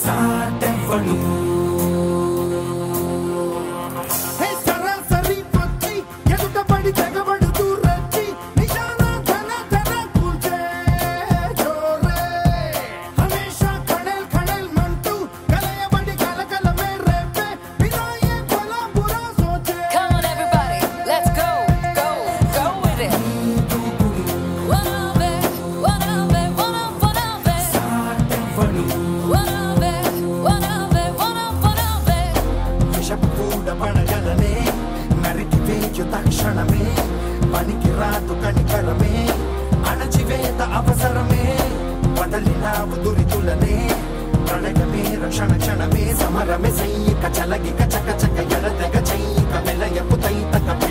Sadevanu మనకు కనికరమే. అణచివేత అవసరమే. వదలిన దురితులనే. ప్రణయమే రక్షణ క్షణమే సమరమే. సైనిక చలగిక చక చక ఎడతెగ చైనిక నిలయపు తైతక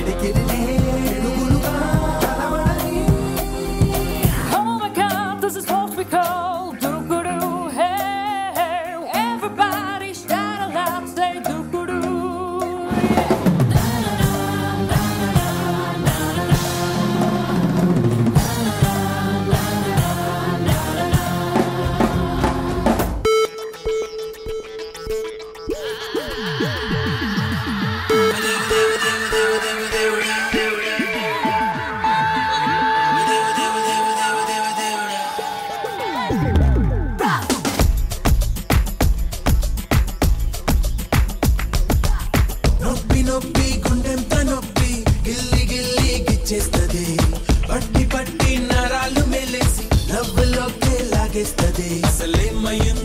సాగిస్తుంది సలేమయ్య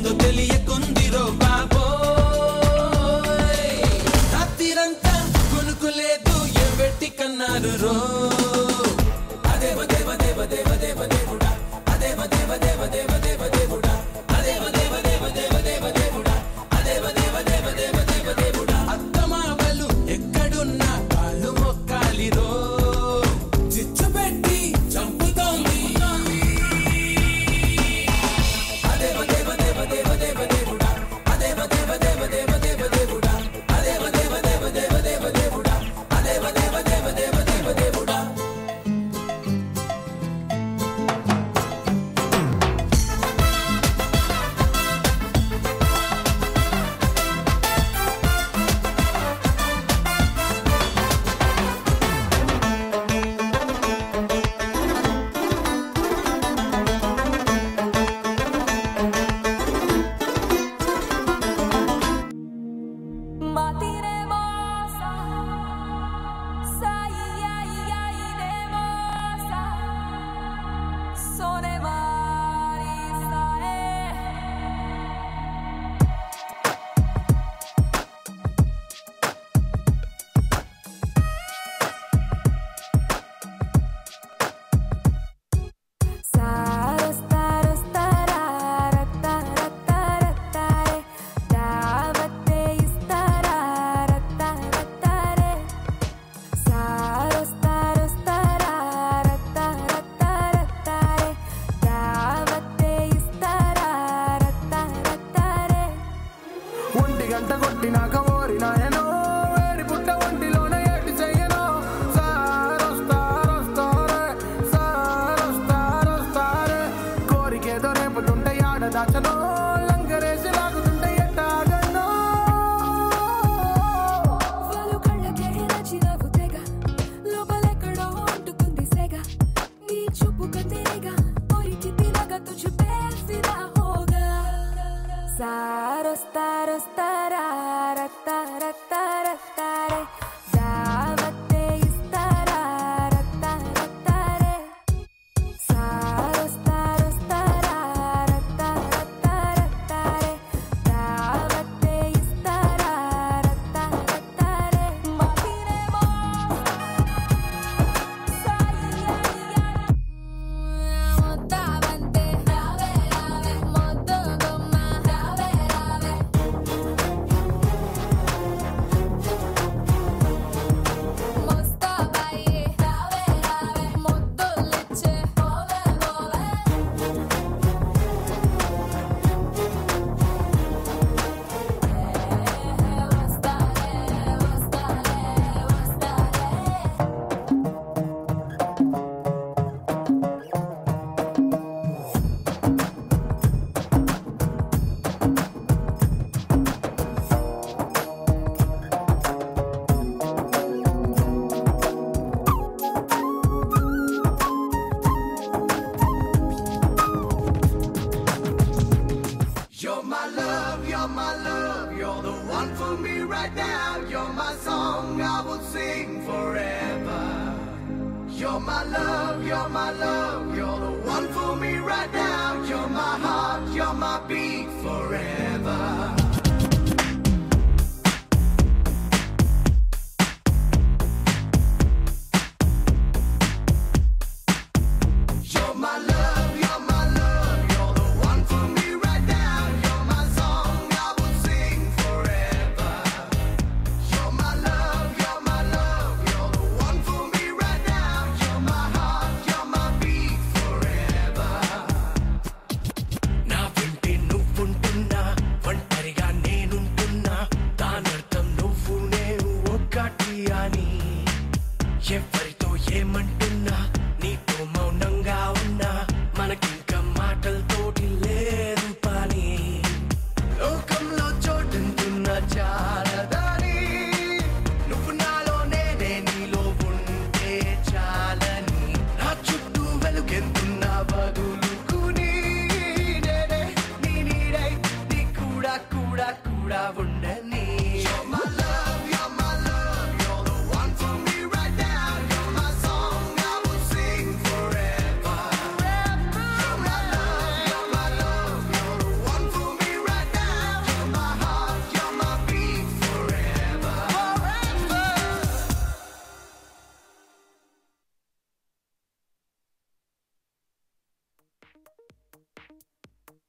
గంట కొట్టినాక ఓరినాయనో వేడి పుట్ట ఒంటిలోనే ఏటి చెయ్యనో? సారొస్తారొస్తారే సారొస్తారొస్తారే కోరికేదో రేపుతుంటే ఆడ దాచనో? లంకరేసి లాగుతుంటే ఎట్టాగన్నో my love, you're my love, ఎవరితో ఏమంటున్నా? నీతో మౌనంగా ఉన్నా? మనకింక మాటలతోటి లేదు పని. లోకంలో చోటుంటున్న చాలదాని. నువ్వు నాలో నేనే నీలో ఉంటే చాలని. నా చుట్టూ వెలుగెంతున్న వదులుకుని నేనే నీ కూడా కూడా కూడా ఉండని.